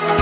Bye.